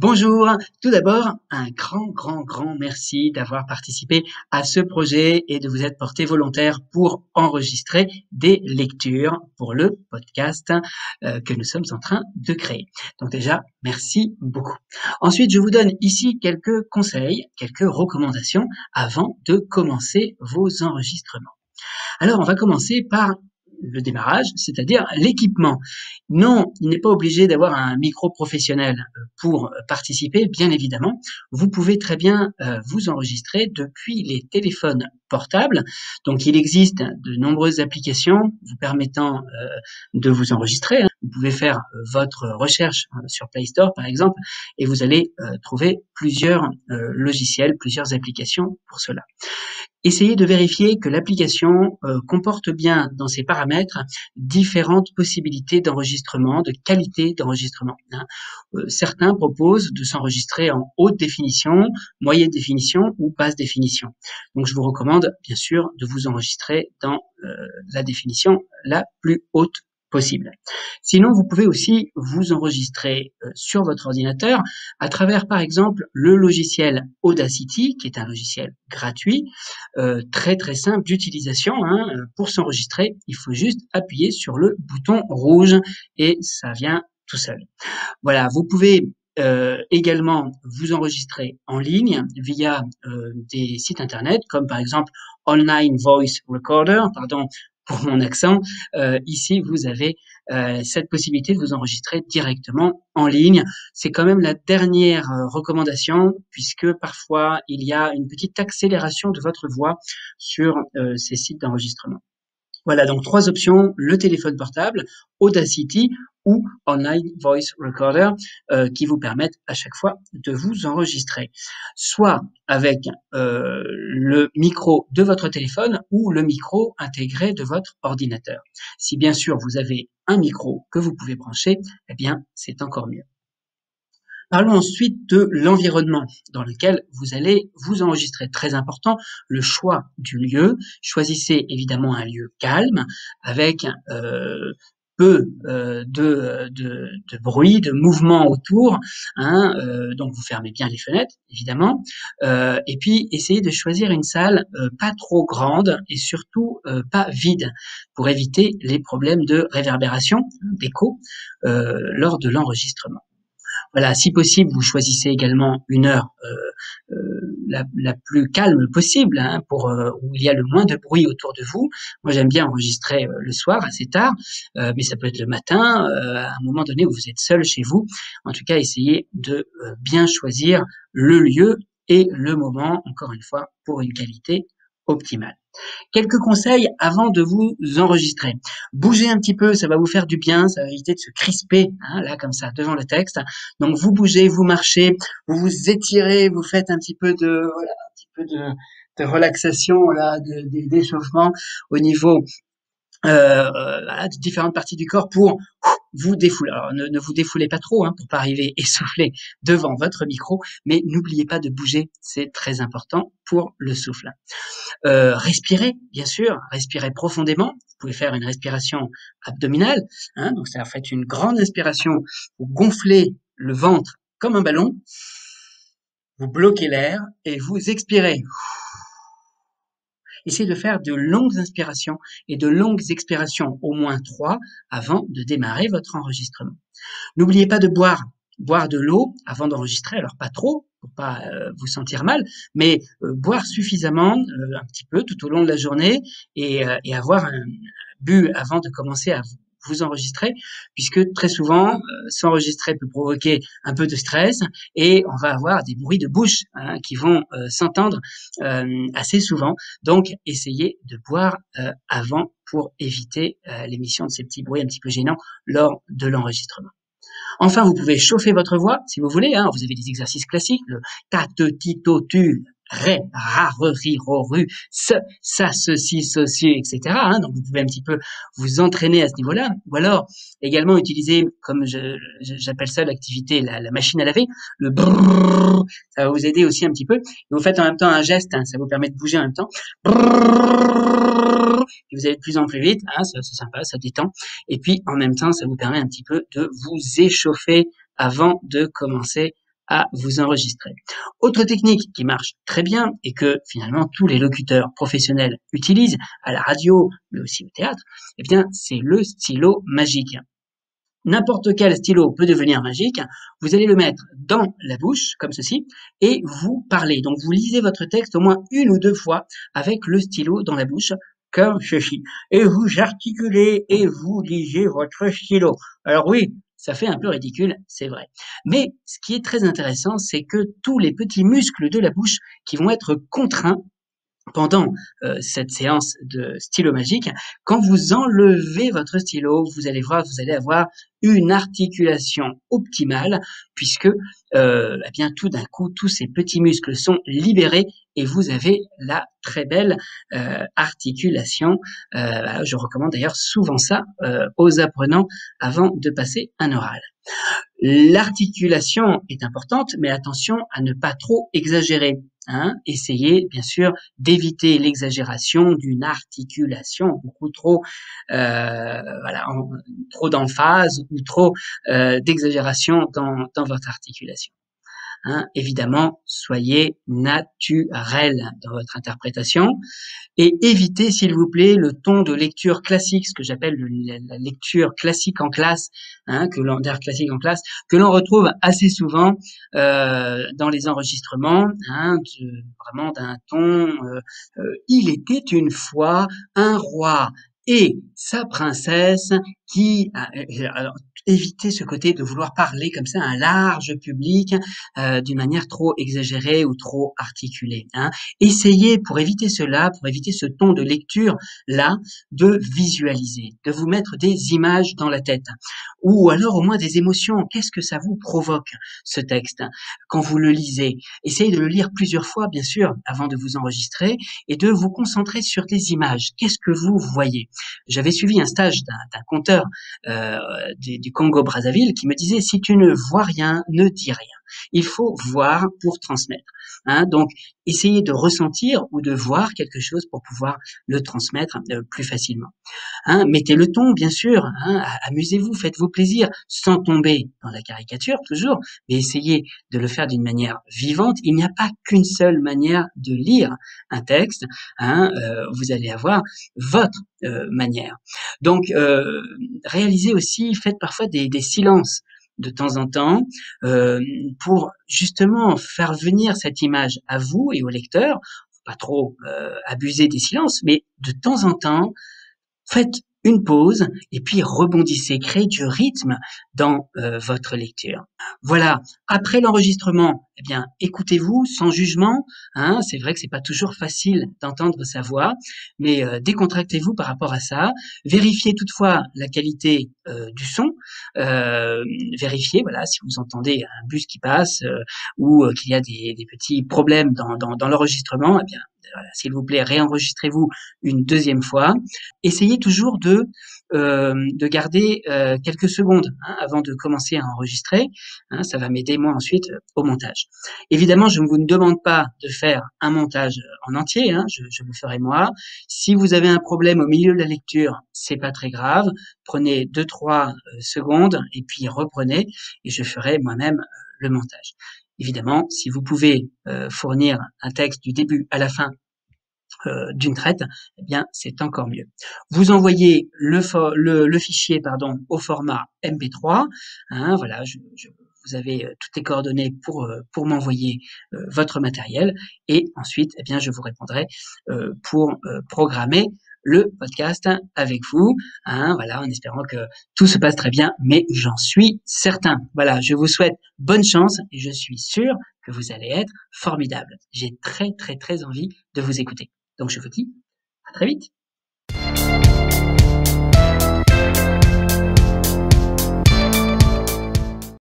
Bonjour, tout d'abord, un grand, grand, grand merci d'avoir participé à ce projet et de vous être porté volontaire pour enregistrer des lectures pour le podcast euh, que nous sommes en train de créer. Donc déjà, merci beaucoup. Ensuite, je vous donne ici quelques conseils, quelques recommandations avant de commencer vos enregistrements. Alors, on va commencer par le démarrage, c'est-à-dire l'équipement. Non, il n'est pas obligé d'avoir un micro professionnel euh, pour participer, bien évidemment. Vous pouvez très bien euh, vous enregistrer depuis les téléphones portables. Donc il existe de nombreuses applications vous permettant euh, de vous enregistrer. Hein. Vous pouvez faire votre recherche sur Play Store par exemple et vous allez trouver plusieurs logiciels, plusieurs applications pour cela. Essayez de vérifier que l'application euh, comporte bien dans ses paramètres différentes possibilités d'enregistrement, de qualité d'enregistrement. Hein. Euh, certains proposent de s'enregistrer en haute définition, moyenne définition ou basse définition. Donc je vous recommande bien sûr de vous enregistrer dans euh, la définition la plus haute possible. Sinon, vous pouvez aussi vous enregistrer euh, sur votre ordinateur à travers, par exemple, le logiciel Audacity, qui est un logiciel gratuit, euh, très très simple d'utilisation. Hein. Pour s'enregistrer, il faut juste appuyer sur le bouton rouge et ça vient tout seul. Voilà, vous pouvez euh, également vous enregistrer en ligne via des sites internet comme par exemple Online Voice Recorder, pardon, pour mon accent, euh, ici vous avez euh, cette possibilité de vous enregistrer directement en ligne. C'est quand même la dernière euh, recommandation puisque parfois il y a une petite accélération de votre voix sur ces sites d'enregistrement. Voilà donc trois options, le téléphone portable, Audacity ou Online Voice Recorder euh, qui vous permettent à chaque fois de vous enregistrer, soit avec euh, le micro de votre téléphone ou le micro intégré de votre ordinateur. Si bien sûr vous avez un micro que vous pouvez brancher, eh bien c'est encore mieux. Parlons ensuite de l'environnement dans lequel vous allez vous enregistrer. Très important, le choix du lieu. Choisissez évidemment un lieu calme avec euh, peu euh, de, bruit, de mouvement autour. Hein, euh, donc vous fermez bien les fenêtres, évidemment. Et puis essayez de choisir une salle pas trop grande et surtout pas vide pour éviter les problèmes de réverbération, d'écho, lors de l'enregistrement. Voilà, si possible, vous choisissez également une heure euh, euh, la, plus calme possible, hein, pour euh, où il y a le moins de bruit autour de vous. Moi, j'aime bien enregistrer le soir assez tard, mais ça peut être le matin, à un moment donné où vous êtes seul chez vous. En tout cas, essayez de bien choisir le lieu et le moment, encore une fois, pour une qualité optimale. Quelques conseils avant de vous enregistrer. Bougez un petit peu, ça va vous faire du bien, ça va éviter de se crisper, hein, là comme ça, devant le texte. Donc vous bougez, vous marchez, vous vous étirez, vous faites un petit peu de, voilà, de, relaxation, là, d'échauffement au niveau euh, voilà, de différentes parties du corps pour vous ne, ne vous défoulez pas trop hein, pour pas arriver essoufflé devant votre micro, mais n'oubliez pas de bouger, c'est très important pour le souffle. Euh, respirez, bien sûr, respirez profondément. Vous pouvez faire une respiration abdominale, hein, donc ça fait une grande inspiration, vous gonflez le ventre comme un ballon, vous bloquez l'air et vous expirez. Essayez de faire de longues inspirations et de longues expirations, au moins trois, avant de démarrer votre enregistrement. N'oubliez pas de boire boire de l'eau avant d'enregistrer, alors pas trop pour pas euh, vous sentir mal, mais euh, boire suffisamment, euh, un petit peu tout au long de la journée et, et avoir un, but avant de commencer à vous enregistrer, puisque très souvent, euh, s'enregistrer peut provoquer un peu de stress et on va avoir des bruits de bouche hein, qui vont euh, s'entendre euh, assez souvent. Donc, essayez de boire avant pour éviter l'émission de ces petits bruits un petit peu gênants lors de l'enregistrement. Enfin, vous pouvez chauffer votre voix si vous voulez. Hein. Vous avez des exercices classiques, le ta, te, tu, ré, ra, re, ri, ro, ru, ce, ça, ceci, ceci, etc. Hein. Donc vous pouvez un petit peu vous entraîner à ce niveau-là. Ou alors également utiliser, comme j'appelle ça l'activité, la, machine à laver, le brrr, ça va vous aider aussi un petit peu. vous faites en même temps un geste, hein, ça vous permet de bouger en même temps. et vous allez de plus en plus vite, hein, c'est sympa, ça détend. Et puis en même temps, ça vous permet un petit peu de vous échauffer avant de commencer à vous enregistrer. Autre technique qui marche très bien et que finalement tous les locuteurs professionnels utilisent à la radio, mais aussi au théâtre, eh bien, c'est le stylo magique. N'importe quel stylo peut devenir magique. Vous allez le mettre dans la bouche, comme ceci, et vous parlez. Donc, vous lisez votre texte au moins une ou deux fois avec le stylo dans la bouche, comme ceci. Et vous articulez et vous lisez votre stylo. Alors oui, ça fait un peu ridicule, c'est vrai. Mais ce qui est très intéressant, c'est que tous les petits muscles de la bouche qui vont être contraints pendant euh, cette séance de stylo magique, quand vous enlevez votre stylo, vous allez voir, vous allez avoir une articulation optimale puisque euh, eh bien tout d'un coup tous ces petits muscles sont libérés et vous avez la très belle euh, articulation. Euh, je recommande d'ailleurs souvent ça aux apprenants avant de passer un oral. L'articulation est importante, mais attention à ne pas trop exagérer. Hein. Essayez bien sûr d'éviter l'exagération d'une articulation beaucoup trop, euh, voilà, trop d'emphase ou trop euh, d'exagération dans, dans votre articulation. Hein, évidemment, soyez naturel dans votre interprétation et évitez, s'il vous plaît, le ton de lecture classique, ce que j'appelle la lecture classique en classe, hein, que l'on classique en classe, que l'on retrouve assez souvent euh, dans les enregistrements, hein, vraiment d'un ton. Euh, euh, il était une fois un roi et sa princesse qui alors, éviter ce côté de vouloir parler comme ça à un large public euh, d'une manière trop exagérée ou trop articulée. Hein. Essayez pour éviter cela, pour éviter ce ton de lecture là, de visualiser, de vous mettre des images dans la tête, ou alors au moins des émotions. Qu'est-ce que ça vous provoque ce texte quand vous le lisez? Essayez de le lire plusieurs fois, bien sûr, avant de vous enregistrer, et de vous concentrer sur des images. Qu'est-ce que vous voyez? J'avais suivi un stage d'un euh, du, Congo-Brazzaville qui me disait si tu ne vois rien, ne dis rien. Il faut voir pour transmettre. Hein. Donc, essayez de ressentir ou de voir quelque chose pour pouvoir le transmettre euh, plus facilement. Hein. Mettez le ton, bien sûr. Hein. Amusez-vous, faites-vous plaisir, sans tomber dans la caricature toujours, mais essayez de le faire d'une manière vivante. Il n'y a pas qu'une seule manière de lire un texte. Hein. Euh, vous allez avoir votre euh, manière. Donc, réalisez aussi, faites parfois des, silences de temps en temps euh, pour justement faire venir cette image à vous et au lecteur. Pas trop euh, abuser des silences, mais de temps en temps, faites une pause et puis rebondissez, créez du rythme dans euh, votre lecture. Voilà. Après l'enregistrement, eh bien, écoutez-vous sans jugement. Hein, c'est vrai que c'est pas toujours facile d'entendre sa voix, mais euh, décontractez-vous par rapport à ça. Vérifiez toutefois la qualité euh, du son. vérifiez, voilà, si vous entendez un bus qui passe ou qu'il y a des, petits problèmes dans, dans, dans l'enregistrement, eh bien, s'il vous plaît, réenregistrez-vous une deuxième fois. Essayez toujours de euh, de garder euh, quelques secondes hein, avant de commencer à enregistrer. Hein, ça va m'aider moi ensuite au montage. Évidemment, je ne vous demande pas de faire un montage en entier. Hein, je, je, le ferai moi. Si vous avez un problème au milieu de la lecture, c'est pas très grave. Prenez deux trois euh, secondes et puis reprenez et je ferai moi-même le montage. Évidemment, si vous pouvez euh, fournir un texte du début à la fin euh, d'une traite, eh bien c'est encore mieux. Vous envoyez le, le, fichier pardon au format MP3. Hein, voilà, je, je, vous avez euh, toutes les coordonnées pour pour m'envoyer votre matériel et ensuite eh bien je vous répondrai pour programmer le podcast avec vous. Hein, voilà, en espérant que tout se passe très bien, mais j'en suis certain. Voilà, je vous souhaite bonne chance et je suis sûr que vous allez être formidable. J'ai très très très envie de vous écouter. Donc je vous dis à très vite.